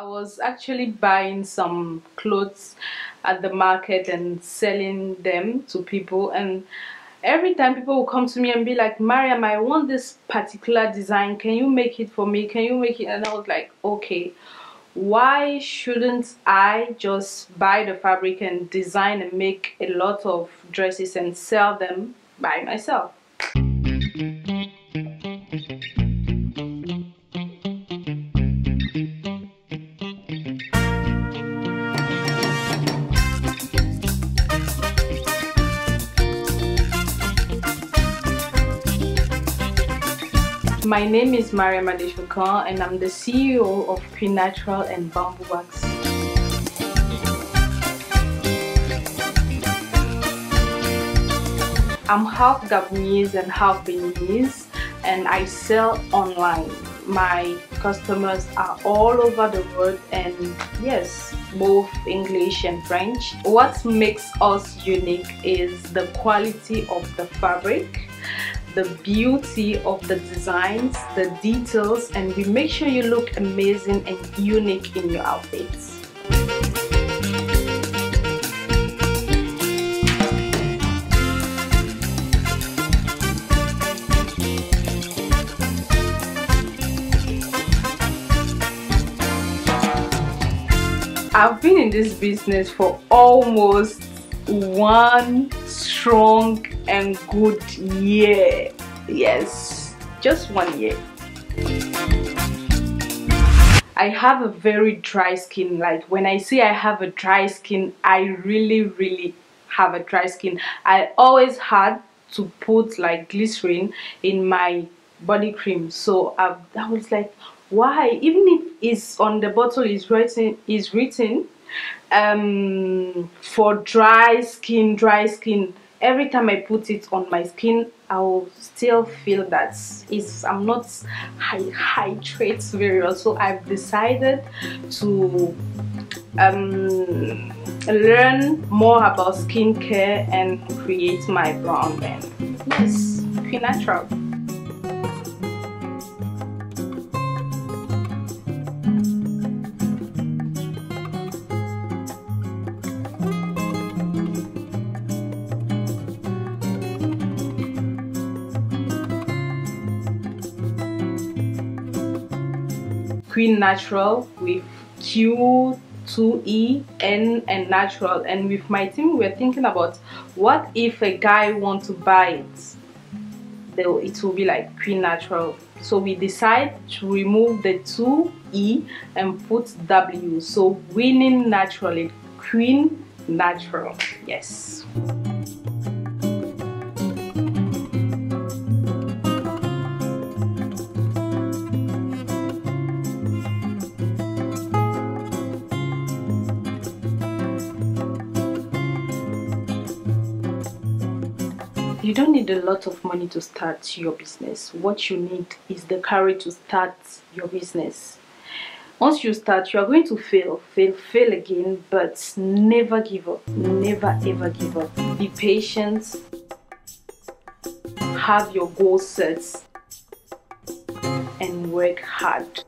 I was actually buying some clothes at the market and selling them to people. And every time people will come to me and be like Mariam I want this particular design. Can you make it for me? Can you make it? And I was like okay why shouldn't I just buy the fabric and design and make a lot of dresses and sell them by myself My name is Mariam Adechokan and I'm the CEO of Qwin Natural and Bamboowax. I'm half Gabonese and half Beninese and I sell online. My customers are all over the world and yes, both English and French. What makes us unique is the quality of the fabric the beauty of the designs, the details, and we make sure you look amazing and unique in your outfits. I've been in this business for almost one strong and good year. Yes just one year. I have a very dry skin. Like when I say I have a dry skin I really really have a dry skin. I always had to put like glycerin in my body cream. So I, I was like why? Even if it's on the bottle is written is written um, for dry skin dry skin every time I put it on my skin I will still feel that it's, I'm not hydrate very well. So I've decided to um, learn more about skincare and create my brown band yes Qwin Natural Queen Natural with Q 2E, N and natural. And with my team we are thinking about what if a guy want to buy it? It will be like Queen Natural. So we decide to remove the 2E and put W. So winning naturally Qwin Natural. Yes you don't need a lot of money to start your business. What you need is the courage to start your business. Once you start you are going to fail fail fail again but never give up. Never ever give up. Be patient. Have your goals set. And work hard